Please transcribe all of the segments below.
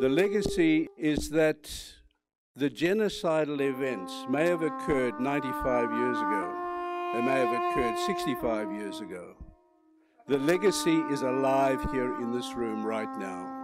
The legacy is that the genocidal events may have occurred 95 years ago, they may have occurred 65 years ago. The legacy is alive here in this room right now.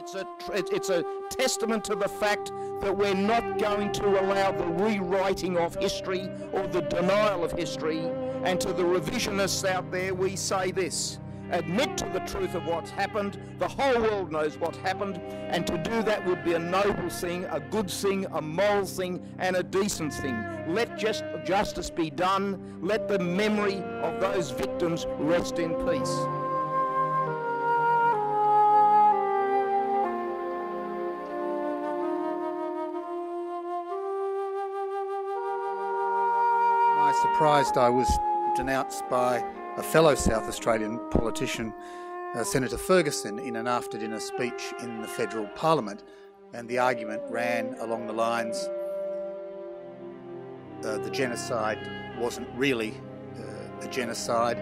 It's a, it's a testament to the fact that we're not going to allow the rewriting of history or the denial of history. And to the revisionists out there, we say this admit to the truth of what's happened. The whole world knows what's happened, and to do that would be a noble thing, a good thing, a moral thing, and a decent thing. Let just justice be done. Let the memory of those victims rest in peace. I surprised I was denounced by a fellow South Australian politician, uh, Senator Ferguson, in an after dinner speech in the federal parliament. And the argument ran along the lines uh, the genocide wasn't really uh, a genocide,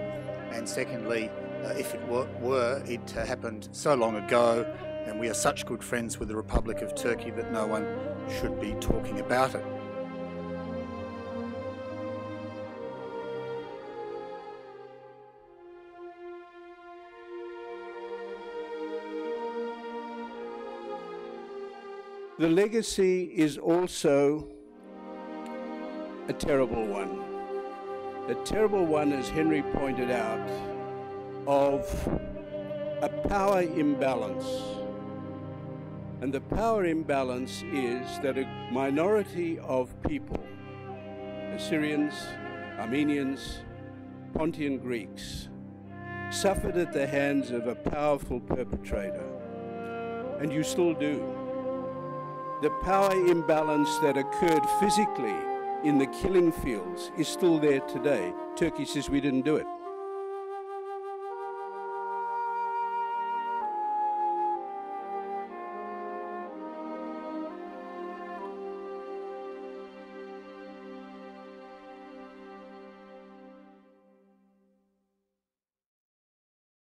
and secondly, uh, if it were, were it happened so long ago, and we are such good friends with the Republic of Turkey that no one should be talking about it. The legacy is also a terrible one. A terrible one, as Henry pointed out, of a power imbalance. And the power imbalance is that a minority of people, Assyrians, Armenians, Pontian Greeks, suffered at the hands of a powerful perpetrator. And you still do the power imbalance that occurred physically in the killing fields is still there today. Turkey says we didn't do it.